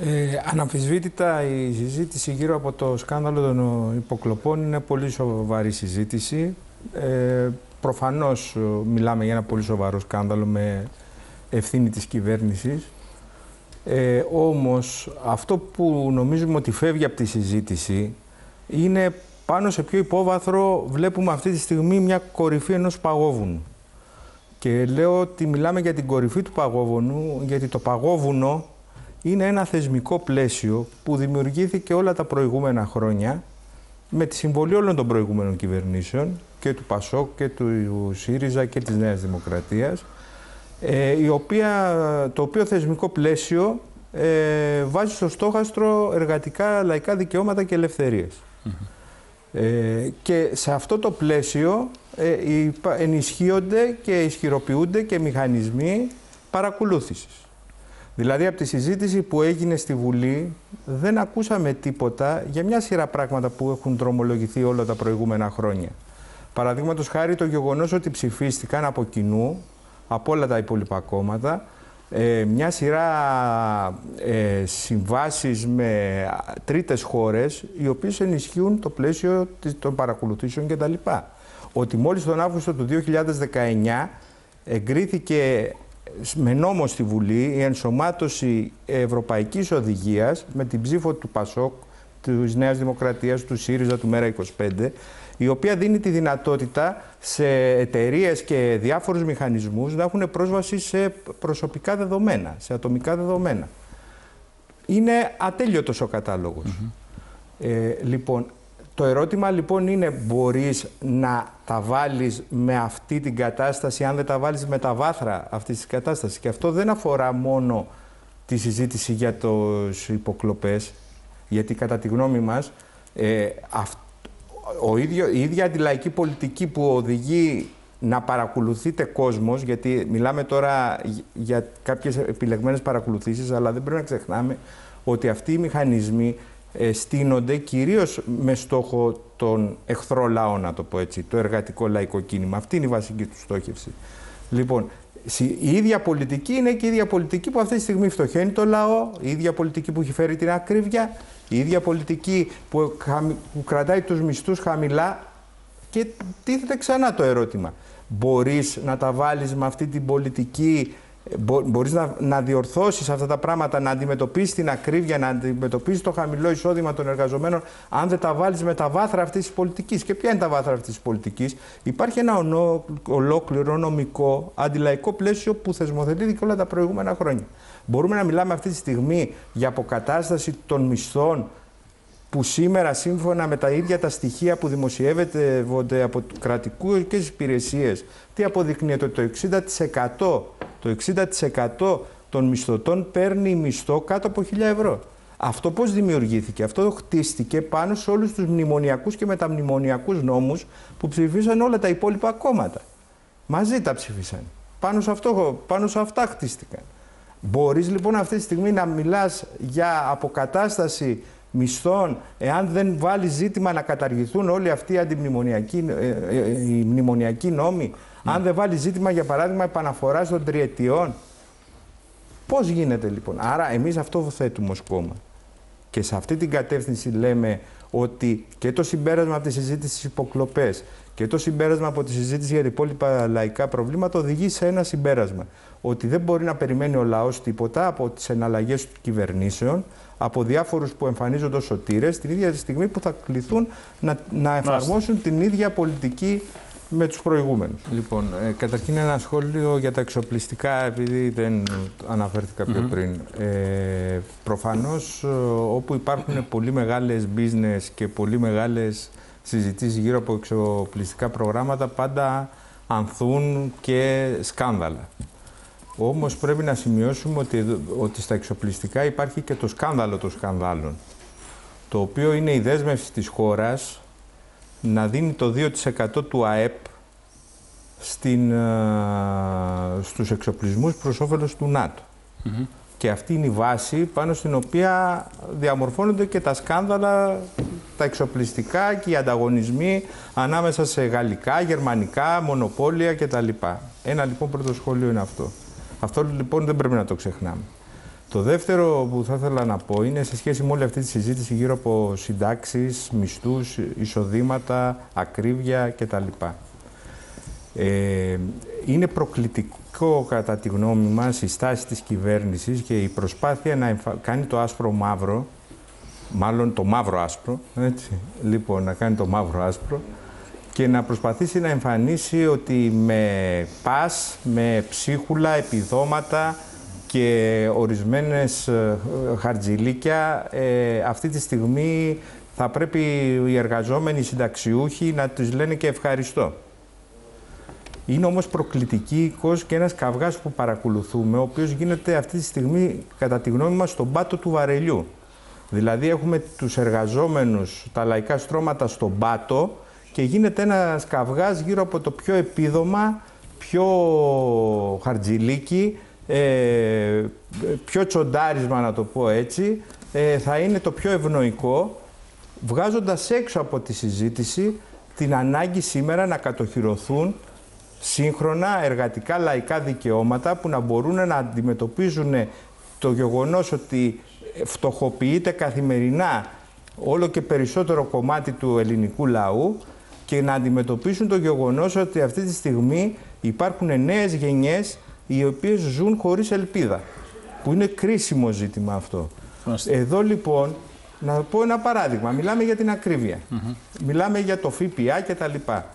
Ε, αναμφισβήτητα η συζήτηση γύρω από το σκάνδαλο των υποκλοπών είναι πολύ σοβαρή συζήτηση. Ε, προφανώς ε, μιλάμε για ένα πολύ σοβαρό σκάνδαλο με ευθύνη της κυβέρνησης. Ε, όμως αυτό που νομίζουμε ότι φεύγει από τη συζήτηση είναι πάνω σε ποιο υπόβαθρο βλέπουμε αυτή τη στιγμή μια κορυφή ενός παγόβουνου. Και λέω ότι μιλάμε για την κορυφή του παγόβουνου, γιατί το παγόβουνο είναι ένα θεσμικό πλαίσιο που δημιουργήθηκε όλα τα προηγούμενα χρόνια με τη συμβολή όλων των προηγούμενων κυβερνήσεων και του ΠΑΣΟΚ και του ΣΥΡΙΖΑ και της Νέας Δημοκρατίας ε, η οποία, το οποίο θεσμικό πλαίσιο ε, βάζει στο στόχαστρο εργατικά λαϊκά δικαιώματα και ελευθερίες. Ε, και σε αυτό το πλαίσιο ε, ενισχύονται και ισχυροποιούνται και μηχανισμοί παρακολούθησης. Δηλαδή από τη συζήτηση που έγινε στη Βουλή δεν ακούσαμε τίποτα για μια σειρά πράγματα που έχουν δρομολογηθεί όλα τα προηγούμενα χρόνια. Παραδείγματος χάρη το γεγονός ότι ψηφίστηκαν από κοινού, από όλα τα υπόλοιπα κόμματα, ε, μια σειρά ε, συμβάσεις με τρίτες χώρες οι οποίες ενισχύουν το πλαίσιο των παρακολουθήσεων κτλ. Ότι μόλις τον Αύγουστο του 2019 εγκρίθηκε με νόμο στη Βουλή η ενσωμάτωση ευρωπαϊκής οδηγίας με την ψήφο του ΠΑΣΟΚ, της Νέας Δημοκρατίας, του ΣΥΡΙΖΑ, του ΜΕΡΑ25, η οποία δίνει τη δυνατότητα σε εταιρείες και διάφορους μηχανισμούς να έχουν πρόσβαση σε προσωπικά δεδομένα, σε ατομικά δεδομένα. Είναι ατέλειωτος ο καταλογος ε, λοιπόν, το ερώτημα λοιπόν είναι μπορείς να τα βάλεις με αυτή την κατάσταση αν δεν τα βάλεις με τα βάθρα αυτής της κατάστασης. Και αυτό δεν αφορά μόνο τη συζήτηση για τους υποκλοπές, γιατί κατά τη γνώμη μας ε, ο ίδιο, η ίδια αντιλαϊκή πολιτική που οδηγεί να παρακολουθείτε κόσμος, γιατί μιλάμε τώρα για κάποιες επιλεγμένες παρακολουθήσεις, αλλά δεν πρέπει να ξεχνάμε ότι αυτοί οι μηχανισμοί ε, στείνονται κυρίως με στόχο τον εχθρό λαό, να το πω έτσι, το εργατικό λαϊκό κίνημα. Αυτή είναι η βασική του στόχευση. Λοιπόν, η ίδια πολιτική είναι και η ίδια πολιτική που αυτή τη στιγμή φτωχαίνει το λαό, η ίδια πολιτική που έχει φέρει την ακρίβεια, η ίδια πολιτική που, που κρατάει τους μισθούς χαμηλά και τίθεται ξανά το ερώτημα. Μπορείς να τα βάλεις με αυτή την πολιτική Μπο, μπορείς να, να διορθώσεις αυτά τα πράγματα, να αντιμετωπίσεις την ακρίβεια, να αντιμετωπίσεις το χαμηλό εισόδημα των εργαζομένων, αν δεν τα βάλεις με τα βάθρα αυτής της πολιτικής. Και ποια είναι τα βάθρα αυτής της πολιτικής; Υπάρχει ένα ολόκληρο νομικό αντιλαϊκό πλαίσιο που θεσμοθετήθηκε όλα τα προηγούμενα χρόνια. Μπορούμε να μιλάμε αυτή τη στιγμή για αποκατάσταση των μισθών που σήμερα σύμφωνα με τα ίδια τα στοιχεία που δημοσιεύεται από κρατικούς και υπηρεσίες τι αποδεικνύεται ότι το 60% το 60% των μισθωτών παίρνει μισθό κάτω από 1.000 ευρώ. Αυτό πώς δημιουργήθηκε; Αυτό χτίστηκε πάνω σε όλους τους μνημονιακούς και μεταμνημονιακούς νόμους που ψηφίσαν όλα τα υπόλοιπα κόμματα. Μαζί τα ψηφίσαν. Πάνω σε, αυτό, πάνω σε αυτά χτίστηκαν. Μπορείς λοιπόν αυτή τη στιγμή να μιλάς για αποκατάσταση μισθών εάν δεν βάλεις ζήτημα να καταργηθούν όλοι αυτοί οι αντιμνημονιακοί ε, ε, ε, οι μνημονιακοί νόμοι αν δεν βάλει ζήτημα, για παράδειγμα, επαναφοράς των τριετιών. Πώς γίνεται λοιπόν; Άρα, εμείς αυτό θέτουμε ως κόμμα. Και σε αυτή την κατεύθυνση λέμε ότι και το συμπέρασμα από τη συζήτηση στις υποκλοπές και το συμπέρασμα από τη συζήτηση για τα υπόλοιπα λαϊκά προβλήματα οδηγεί σε ένα συμπέρασμα. Ότι δεν μπορεί να περιμένει ο λαός τίποτα από τις εναλλαγές των κυβερνήσεων, από διάφορους που εμφανίζονται ως σωτήρες, την ίδια τη στιγμή που θα κληθούν να, να εφαρμόσουν την ίδια πολιτική με τους προηγούμενους. Λοιπόν, ε, καταρχήν ένα σχόλιο για τα εξοπλιστικά, επειδή δεν αναφέρθηκα πιο πριν. Ε, προφανώς, ε, όπου υπάρχουν πολύ μεγάλες business και πολύ μεγάλες συζητήσεις γύρω από εξοπλιστικά προγράμματα, πάντα ανθούν και σκάνδαλα. Όμως πρέπει να σημειώσουμε ότι, ότι στα εξοπλιστικά υπάρχει και το σκάνδαλο των σκανδάλων, το οποίο είναι η δέσμευση της χώρας να δίνει το 2% του ΑΕΠ στην, uh, στους εξοπλισμούς προς όφελος του ΝΑΤΟ. Και αυτή είναι η βάση πάνω στην οποία διαμορφώνονται και τα σκάνδαλα, τα εξοπλιστικά και οι ανταγωνισμοί ανάμεσα σε γαλλικά, γερμανικά, μονοπόλια κτλ. Ένα λοιπόν πρώτο σχόλιο είναι αυτό. Αυτό λοιπόν δεν πρέπει να το ξεχνάμε. Το δεύτερο που θα ήθελα να πω είναι σε σχέση με όλη αυτή τη συζήτηση γύρω από συντάξεις, μισθούς, εισοδήματα, ακρίβεια κτλ. Ε, είναι προκλητικό κατά τη γνώμη μας η στάση της κυβέρνησης και η προσπάθεια να κάνει το άσπρο μαύρο, μάλλον το μαύρο άσπρο, έτσι, λοιπόν να κάνει το μαύρο άσπρο και να προσπαθήσει να εμφανίσει ότι με πας, με ψίχουλα, επιδόματα και ορισμένες ε, χαρτζηλίκια ε, αυτή τη στιγμή θα πρέπει οι εργαζόμενοι συνταξιούχοι να τους λένε και ευχαριστώ. Είναι όμως προκλητική και ένας καυγάς που παρακολουθούμε, ο οποίος γίνεται αυτή τη στιγμή, κατά τη γνώμη μας, στον πάτο του βαρελιού. Δηλαδή έχουμε τους εργαζόμενους, τα λαϊκά στρώματα στον πάτο και γίνεται ένας καυγάς γύρω από το πιο επίδομα, πιο χαρτζηλίκι, ε, πιο τσοντάρισμα να το πω έτσι, ε, θα είναι το πιο ευνοϊκό, βγάζοντας έξω από τη συζήτηση την ανάγκη σήμερα να κατοχυρωθούν σύγχρονα εργατικά λαϊκά δικαιώματα που να μπορούν να αντιμετωπίζουν το γεγονός ότι φτωχοποιείται καθημερινά όλο και περισσότερο κομμάτι του ελληνικού λαού και να αντιμετωπίσουν το γεγονός ότι αυτή τη στιγμή υπάρχουν νέες γενιές οι οποίες ζουν χωρίς ελπίδα, που είναι κρίσιμο ζήτημα αυτό. Εδώ λοιπόν, να πω ένα παράδειγμα, μιλάμε για την ακρίβεια, μιλάμε για το ΦΠΑ και τα λοιπά.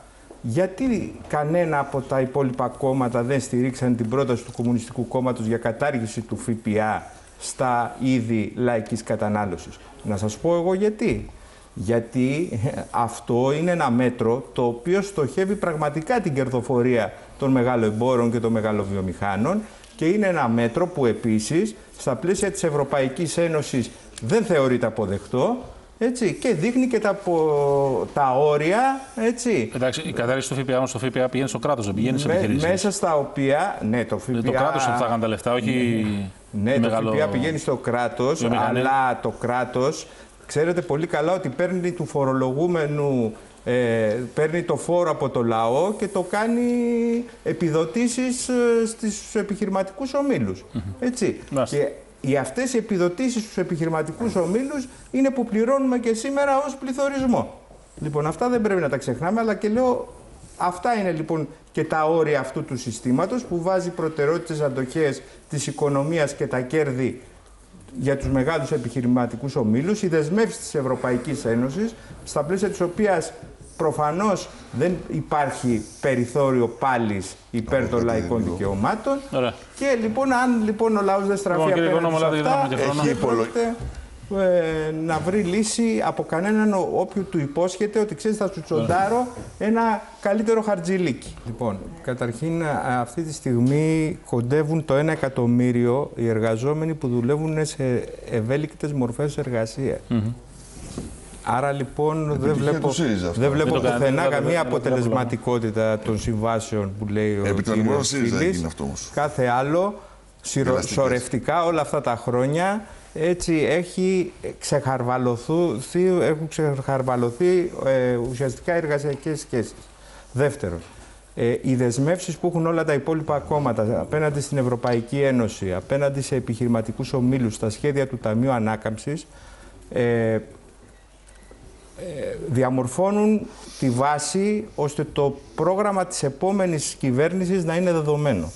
Γιατί κανένα από τα υπόλοιπα κόμματα δεν στηρίξαν την πρόταση του Κομμουνιστικού Κόμματος για κατάργηση του ΦΠΑ στα είδη λαϊκής κατανάλωσης; Να σας πω εγώ γιατί. Γιατί αυτό είναι ένα μέτρο το οποίο στοχεύει πραγματικά την κερδοφορία των μεγαλοεμπόρων και των μεγαλοβιομηχάνων και είναι ένα μέτρο που επίσης στα πλαίσια της Ευρωπαϊκής Ένωσης δεν θεωρείται αποδεκτό έτσι, και δείχνει και τα, τα όρια. Έτσι. Εντάξει, η κατάρριξη του ΦΠΑ όμως το ΦΠΑ πηγαίνει στο κράτος, δεν πηγαίνει σε επιχειρήσεις. Μέσα στα οποία, ναι, το ΦΠΑ... Το κράτος θα έκανε τα λεφτά, όχι... Ναι, το ΦΠΑ πηγαίνει στο κράτος, αλλά το κράτος ξέρετε πολύ καλά ότι παίρνει του φορολογούμενου ε, παίρνει το φόρο από το λαό και το κάνει επιδοτήσεις ε, στους επιχειρηματικούς ομίλους. Έτσι. Και οι αυτές οι επιδοτήσεις στους επιχειρηματικούς ομίλους είναι που πληρώνουμε και σήμερα ως πληθωρισμό. Λοιπόν, αυτά δεν πρέπει να τα ξεχνάμε, αλλά και λέω αυτά είναι λοιπόν και τα όρια αυτού του συστήματος που βάζει προτεραιότητες αντοχές της οικονομίας και τα κέρδη για τους μεγάλους επιχειρηματικούς ομίλους, οι δεσμεύσεις της Ευρωπαϊκής Ένωσης, στα πλαίσια της οποίας προφανώς δεν υπάρχει περιθώριο πάλι υπέρ των λαϊκών δικαιωμάτων. Και λοιπόν, αν λοιπόν ο λαός δεν στραφεί λοιπόν, απέναντι σε αυτά, έχει ε, να βρει λύση από κανέναν όποιου του υπόσχεται ότι ξέρεις θα σου τσοντάρω ένα καλύτερο χαρτζιλίκι. Λοιπόν, καταρχήν αυτή τη στιγμή κοντεύουν το 1 εκατομμύριο οι εργαζόμενοι που δουλεύουν σε ευέλικτες μορφές εργασίας. Άρα λοιπόν δεν βλέπω, δεν βλέπω πουθενά καμία αποτελεσματικότητα των συμβάσεων που λέει ο κ. Κάθε άλλο, σωρευτικά όλα αυτά τα χρόνια έτσι έχει ξεχαρβαλωθεί, έχουν ξεχαρβαλωθεί ε, ουσιαστικά εργασιακές σχέσεις. Δεύτερον, ε, οι δεσμεύσεις που έχουν όλα τα υπόλοιπα κόμματα απέναντι στην Ευρωπαϊκή Ένωση, απέναντι σε επιχειρηματικούς ομίλους, στα σχέδια του Ταμείου Ανάκαμψης, ε, διαμορφώνουν τη βάση ώστε το πρόγραμμα της επόμενης κυβέρνησης να είναι δεδομένο.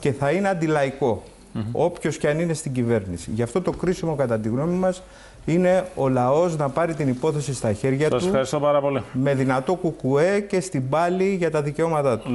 Και θα είναι αντιλαϊκό. Mm -hmm. Όποιος και αν είναι στην κυβέρνηση. Γι' αυτό το κρίσιμο, κατά τη γνώμη μας, είναι ο λαός να πάρει την υπόθεση στα χέρια Σας του. ευχαριστώ πάρα πολύ. Με δυνατό κουκουέ και στην πάλη για τα δικαιώματά του.